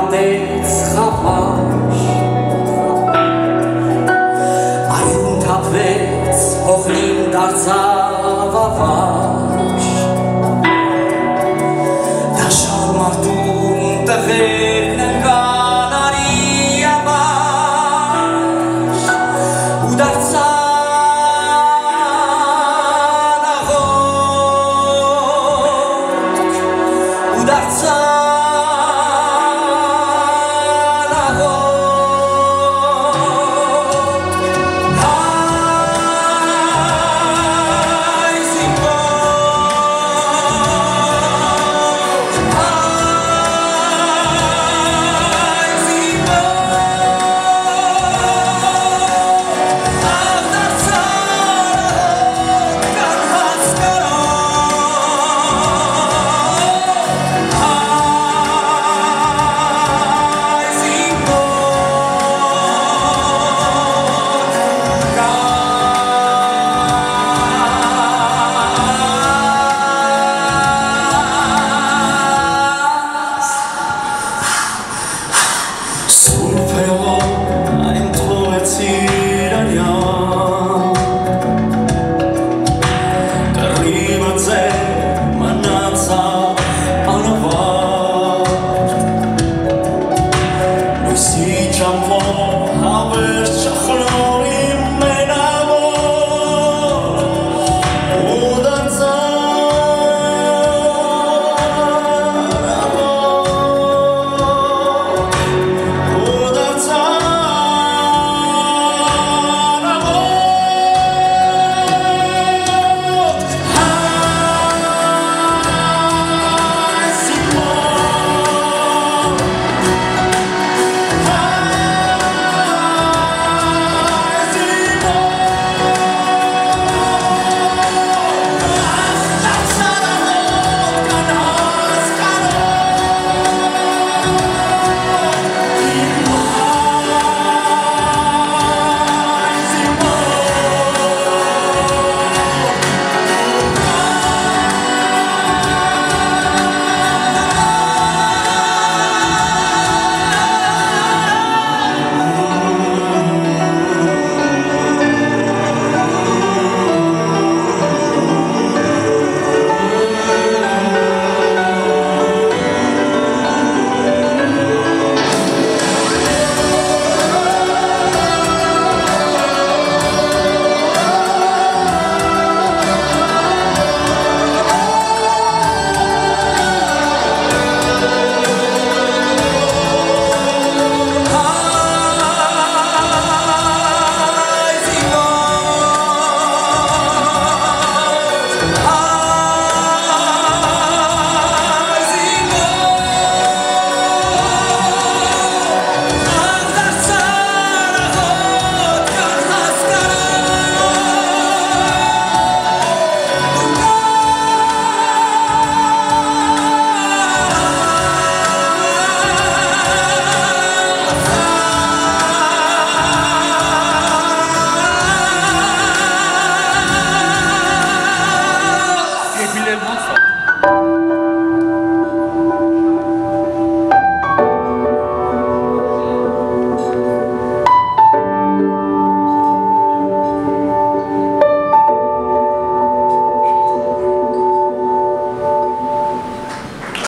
out there